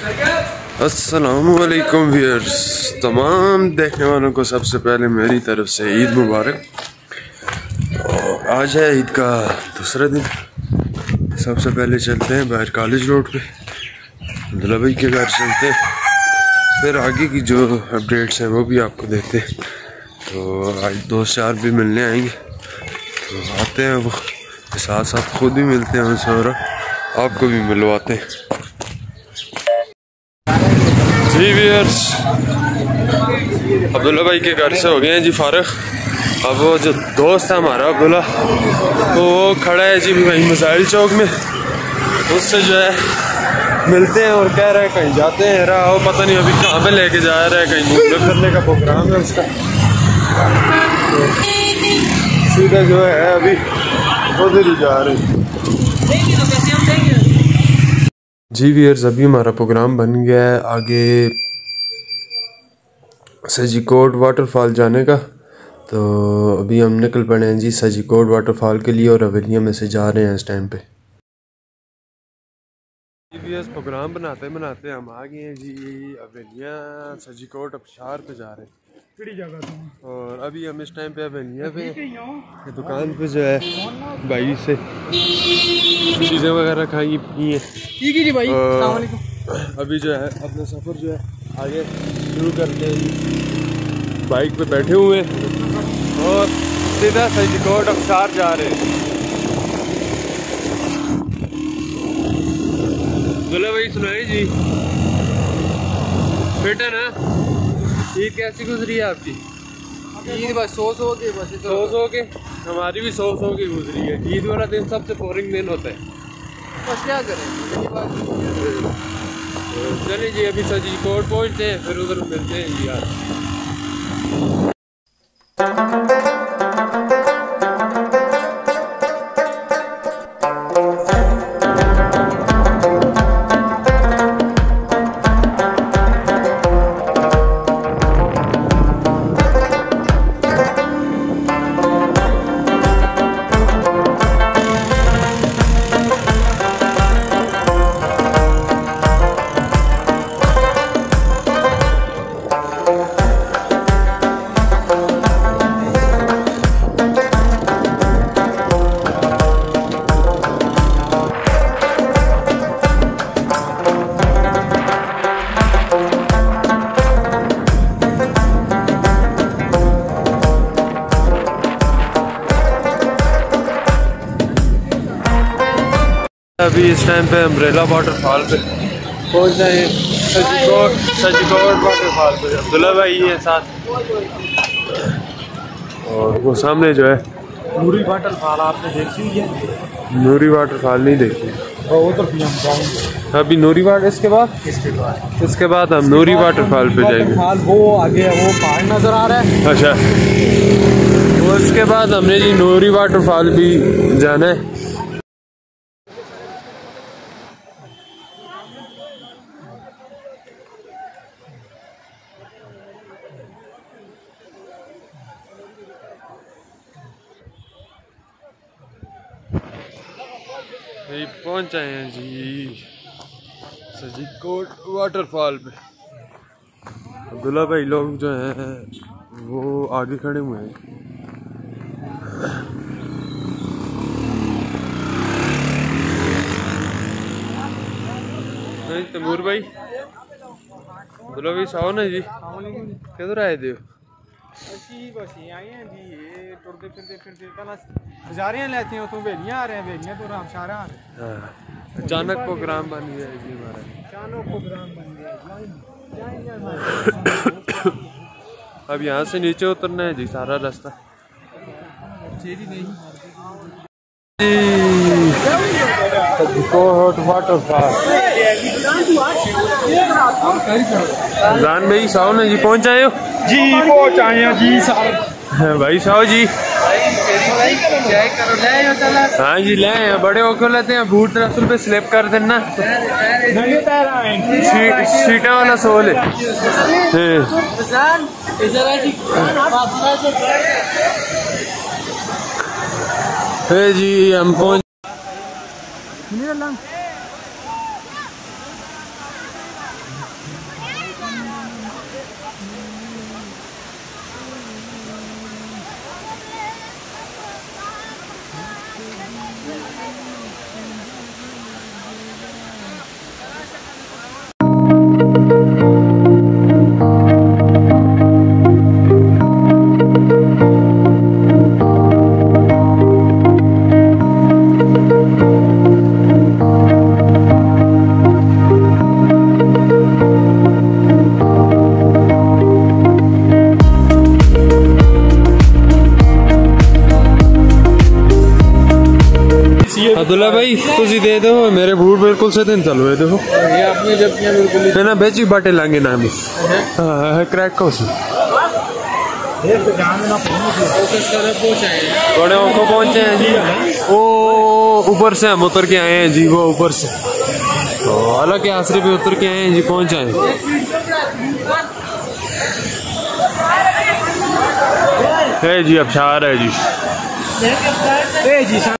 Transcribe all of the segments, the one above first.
असलकुम व्यूअर्स तमाम देखने वालों को सबसे पहले मेरी तरफ़ से ईद मुबारक। आज है ईद का दूसरा दिन। सबसे पहले चलते हैं बाहर कॉलेज रोड पे। अब्दुल्ला के घर चलते हैं। फिर आगे की जो अपडेट्स हैं वो भी आपको देते हैं। तो आज दोस्त चार भी मिलने आएँगे। तो आते हैं वो। साथ साथ खुद भी मिलते हैं उनसे और आपको भी मिलवाते हैं। जी व्यूअर्स अब्दुल्ला भाई के घर से हो गए हैं जी फारग। अब वो जो दोस्त है हमारा अब्दुल्ला तो वो खड़ा है जी भाई मिसाइल चौक में। उससे जो है, मिलते हैं और कह रहे हैं कहीं जाते हैं। रहा वो पता नहीं अभी कहाँ पे लेके जा रहा है, कहीं घूमने फिरने का प्रोग्राम है उसका। तो सीधा जो है अभी उधर ही जा रहे हैं। जी वीयर्स अभी हमारा प्रोग्राम बन गया है, आगे सजीकोट वाटरफॉल जाने का तो अभी हम निकल पड़े हैं जी सजीकोट वाटरफॉल के लिए और हवेलियाँ में से जा रहे हैं इस टाइम पे। जी प्रोग्राम बनाते बनाते हम आ गए हैं जी हवेलियाँ सजीकोट अबशार पे जा रहे हैं। और अभी हम इस टाइम पे हवेलियाँ पे दुकान पे जो है भाई से चीज़ें वगैरह खाई पी हैं। भाई अभी जो है अपना सफ़र जो है आगे शुरू करते हैं। बाइक पे बैठे हुए हैं। और सीधा सजीकोट अबशार जा रहे हैं। बोले भाई सुनाए जी। फिट है ना? ईद कैसी गुजरी है आपकी? ईद बस सो सो के बस सो सो के? हमारी भी सौ सौ की गुजरी है। ईद वाला दिन सबसे बोरिंग दिन होता है। बस क्या करें? तो चलिए जी अभी सजी कोर्ट पहुँचते हैं फिर उधर मिलते हैं जी यार अभी इस टाइम पे अम्ब्रेला वाटरफॉल पे। पहुँच सजीकोट सजीकोट वाटरफॉल पे। अब्दुल्ला भाई है साथ। और वो सामने जो है। नूरी वाटरफॉल आपने देखी है? नूरी वाटरफॉल नहीं देखी। वो तो अभी नूरी वाटर इसके बाद? इसके बाद। इसके बाद हम नूरी वाटरफॉल पे जाएँगे। वो आगे वो पहाड़ नज़र आ रहा है। अच्छा। वो इसके बाद हमने जी नूरी वाटरफॉल भी जाना है। यही पहुँच आए हैं जी। सजीकोट वाटरफॉल पे। अब्दुल्ला भाई लोग जो हैं, वो आगे खड़े हुए हैं। तमूर भाई, अब्दुल्ला भाई साओ ना जी। किधर आए थे? हजारियाँ लेती हो तू बेलियाँ आ रहे हैं बेलियाँ तो राम शारा आ रहे हैं। हाँ। अचानक प्रोग्राम बन गया है जी हमारा अचानक प्रोग्राम बन गया अब यहाँ से नीचे उतरना है जी सारा रास्ता। चेरी जान भाई साहु ने जी आए हो? जी पहुँच आए जी साहब। हाँ, भाई साहु जी। हाँ जी ले हैं बड़े होकर लेते हैं। बूट रसूल पे स्लिप कर देना। हैं सीटा वाला सोल हाँ। है। जी। हम पहुँच जी दे दो मेरे बूट बिल्कुल से दिन चल रहे देखो। ये आपने जब किया बिल्कुल मैंने बेची बाटे लांगे ना हम हाँ, क्रैक का उसे। थोड़े तो को पहुँचे हैं जी। वो ऊपर से हम उतर के आए हैं जी वो ऊपर से। तो अलग के आसरे पे उतर के आए हैं जी पहुँच आए। है जी अब शार है जी। जी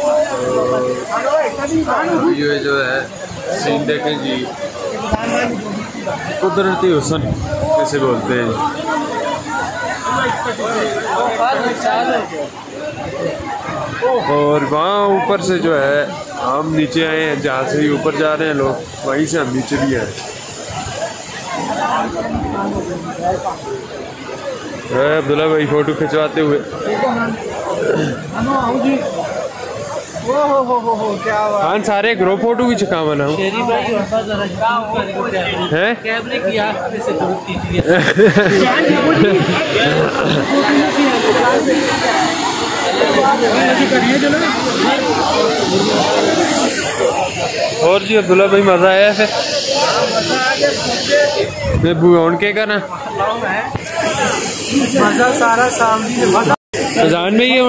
और ये जो है सीन देखें जी। कुदरती हुसन कैसे बोलते हैं? और वहाँ ऊपर से जो है, हम नीचे आए हैं, जहाँ से ही ऊपर जा रहे हैं लोग, वहीं से हम नीचे भी आए अब्दुल्ला भाई फ़ोटो खिंचवाते हुए। हो हो। हो हो क्या हाँ सारे ग्रुप फ़ोटो भी चुका बना हूँ। है? कैमरे की आँख से धूप कीजिए और जी अब्दुल्ला भाई मज़ा आया फिर? मैं बुआन के करना मज़ा सारा सामने मज़ा जान में ये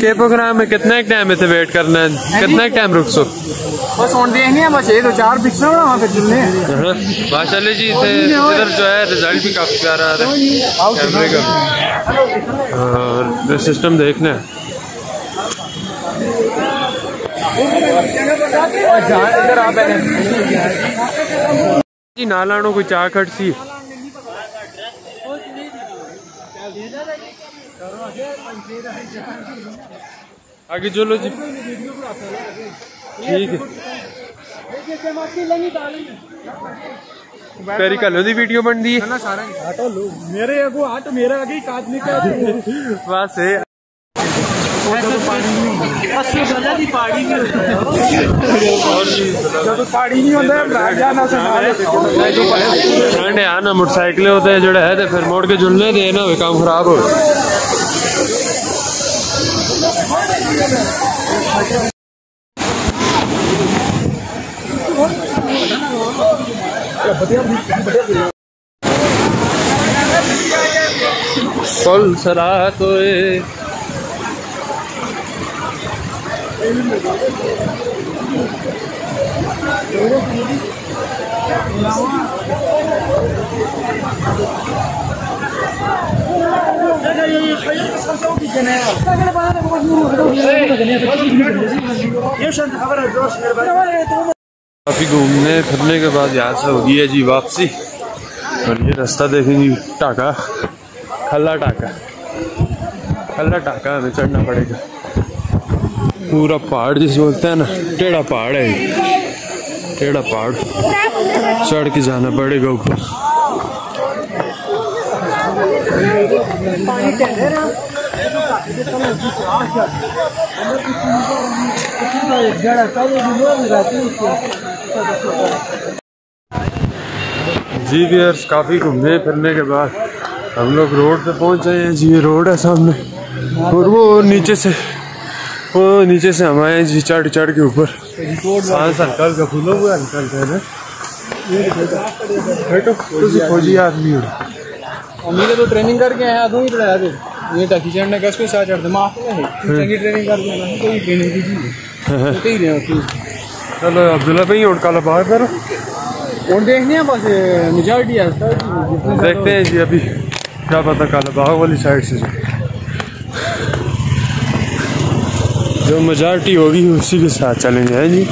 के प्रोग्राम में कितना एक टाइम इतने वेट करना है? कितना एक टाइम रुक सो? बस हुन देखने हैं बस ये तो चार पिक्सल ना वहाँ पे चलने। माशाल्लाह जी इधर जो है रिज़ल्ट भी काफ़ी प्यारा आ रहा है। कैमरे का। और सिस्टम देखना है। इधर आप जी नालानो कोई चाह खट सी। आगे चलो जी। ठीक है। पेरी कल दी वीडियो बन दी है। लो। मेरे अगो हट मेरे आगे काट बस है। है और जी। जब पाड़ी नहीं होता है है मोटरसाइकिल होते हैं है तो फिर मोड़ के झुलने दे ना काम खराब हो। फल सरा तो काफ़ी घूमने, फिरने के बाद यहाँ से होगी है जी वापसी। और ये रास्ता देखेंगे टाका खल्ला टाका खल्ला टाका हमें चढ़ना पड़ेगा। पूरा पहाड़ जिसे बोलते हैं ना, टेढ़ा पहाड़ है टेढ़ा पहाड़। चढ़ के जाना पड़ेगा ऊपर। जी वियर्स काफ़ी घूमने फिरने के बाद हम लोग रोड पे पहुँच गए हैं जी रोड है सामने। और वो नीचे से, वो नीचे से हम आए जी, चढ़ चढ़ के ऊपर। फूलो हुआ हल्का हल्का है ना। बैठो फौजी आदमी हो। अमीर तो ट्रेनिंग करके आया दूँ ही तो आया तो ये ताकि चढ़ने का स्पेस आ चढ़ते माफ़ है। चंगी ट्रेनिंग करके आना कोई ट्रेनिंग की चीज़ होते ही रहे होती चलो अब्दुल्ला भाई और काला बाहर करो। और देखने हैं बस मेजॉरिटी है देखते हैं जी अभी क्या पता काला बाग वाली साइड से जो जो मेजॉरिटी होगी उसी के साथ चलेंगे हैं जी।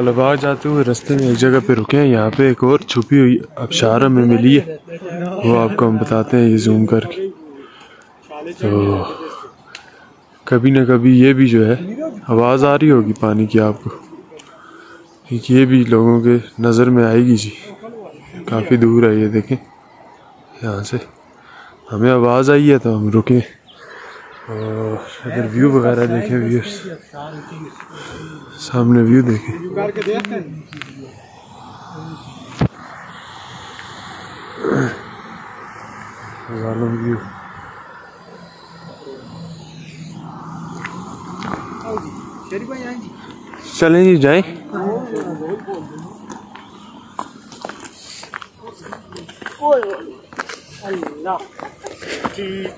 अलाहाबाद जाते हुए रास्ते में एक जगह पे रुके हैं। यहाँ पे एक और छुपी हुई अबशार में मिली है। वो आपको हम बताते हैं ये जूम करके। तो कभी ना कभी ये भी जो है, आवाज़ आ रही होगी पानी की आपको। ये भी लोगों के नज़र में आएगी जी। काफ़ी दूर है ये देखें। यहाँ से हमें आवाज़ आई है तो हम रुके। अगर व्यू वगैरह देखें व्यूअर्स सामने व्यू देखें। व्यू चलें जी जाएँ।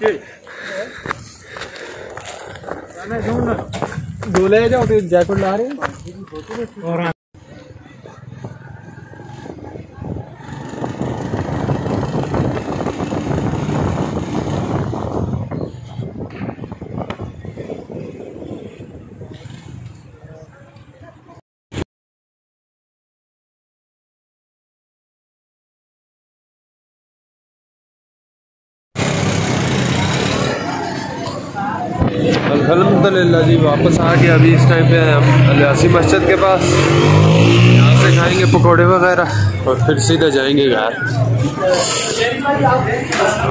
दो जाओ तो जैकेट ला रहे हैं। अल्हम्दुलिल्लाह जी, वापस आ गए अभी इस टाइम पे हैं हम, अलियासी मस्जिद के पास। यहाँ से खाएँगे पकोड़े वगैरह और फिर सीधा जाएँगे घर।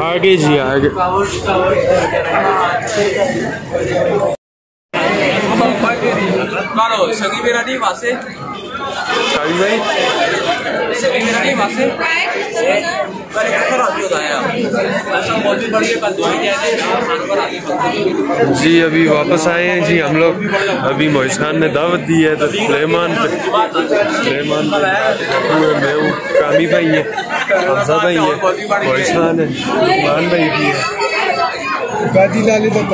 आगे जी, आगे। मारो, सगी शाही भाई mobil balik ke dua dia ni, Khan पर आगे जी अभी वापस आए हैं। जी हम लोग अभी मोहिस खान ने दावत दी है तो सुलेमान सुलेमान मैं हूँ कामी भाई है हमजा भाई है मोहिस खान है मान भाई भी है।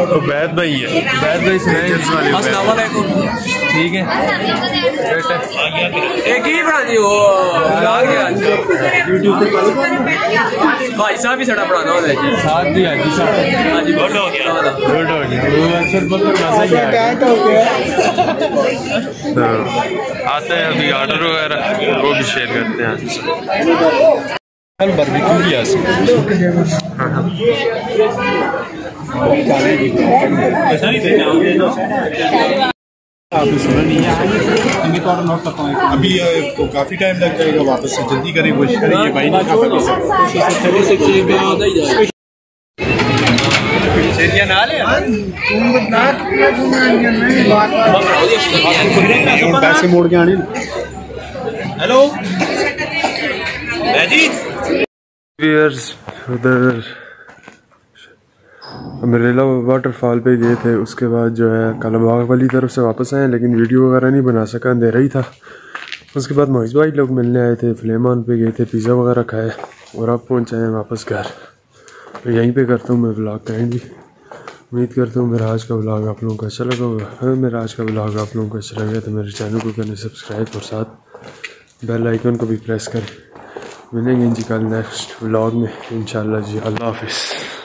तो बैद भाई है। बैद भाई सुनाए. ठीक है। एक ही बना दी वो आ गया भाई साहब उधर साथ जी हाँ जी बहुत हो गया। गुड हो गया। वो अक्सर मज़ा ही आ गया टैंक हो। गया। तो आते हैं अभी ऑर्डर वगैरह वो भी शेयर करते हैं। आपसे कल बारबेक्यू किया सी आपने सुना नहीं है। इनके तो नोट करता हूँ अभी तो काफ़ी टाइम लग जाएगा वापस से जल्दी करें कोशिश करें ये भाई नहीं पैसे मोड़ के आने। हेलो व्यूअर्स उधर अमरेला वाटरफॉल पे गए थे, उसके बाद जो है कलमबाग वाली तरफ़ से वापस आए, लेकिन वीडियो वगैरह नहीं बना सका, अंधेरा ही था। उसके बाद मोहित भाई लोग मिलने आए थे फ्लेमान पे गए थे पिज़्ज़ा वगैरह खाए, और अब पहुँचे हैं वापस घर। तो यहीं पे करता हूँ मैं व्लॉग कहेंगी उम्मीद करता हूँ मेरा आज का व्लॉग आप लोगों को अच्छा लगा होगा। अगर मेरा आज का व्लॉग आप लोगों को अच्छा लगा तो मेरे चैनल को करें सब्सक्राइब और साथ बेल आइकन को भी प्रेस करें। मिलेंगे जी कल नेक्स्ट व्लॉग में, इंशाल्लाह जी, अल्लाह हाफिज़।